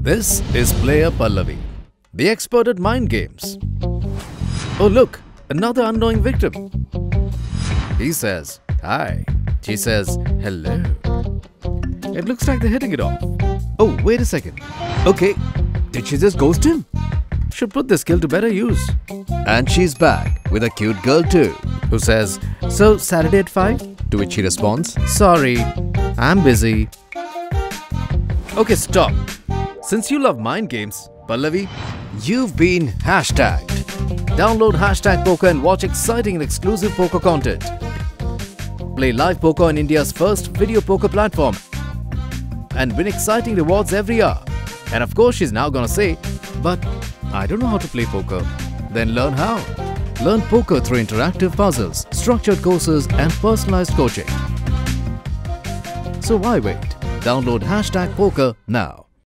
This is player Pallavi, the expert at mind games. Oh, look, another unknowing victim. He says, Hi. She says, Hello. It looks like they're hitting it off. Oh, wait a second. Okay, did she just ghost him? Should put this skill to better use. And she's back with a cute girl too, who says, So, Saturday at 5? To which he responds, Sorry, I'm busy. Okay, stop. Since you love mind games, Pallavi, you've been hashtagged. Download hashtag poker and watch exciting and exclusive poker content. Play live poker on India's first video poker platform and win exciting rewards every hour. And of course, she's now gonna say, But I don't know how to play poker. Then learn how. Learn poker through interactive puzzles, structured courses, and personalized coaching. So why wait? Download hashtag poker now.